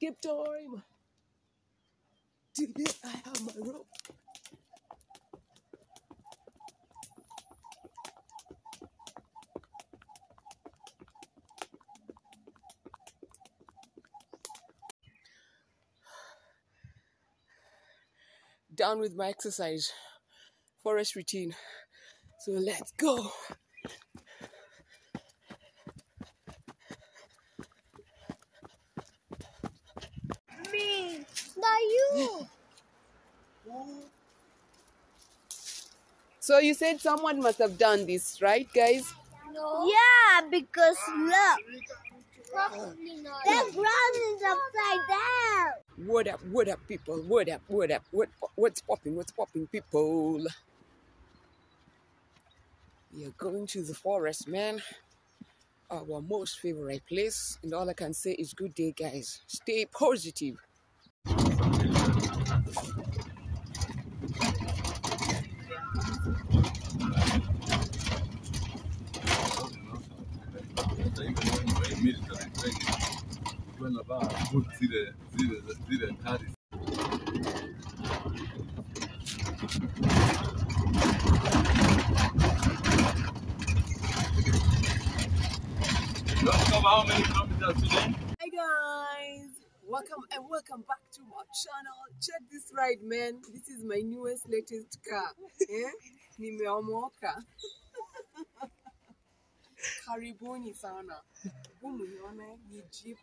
escape time. Today I have my rope. Down with my exercise, forest routine. So let's go. Not you. So you said someone must have done this, right, guys? No. Yeah, because look. Probably not. The ground is upside down. What up, what up, people? What up, what up? What what's popping? What's popping, people? We are going to the forest, man. Our most favorite place, and all I can say is good day, guys. Stay positive. Hi guys, welcome and welcome back to my channel. Check this ride, man. This is my newest, latest car. Eh? Nimeomoka. Karibuni sana. Huu ni Jeep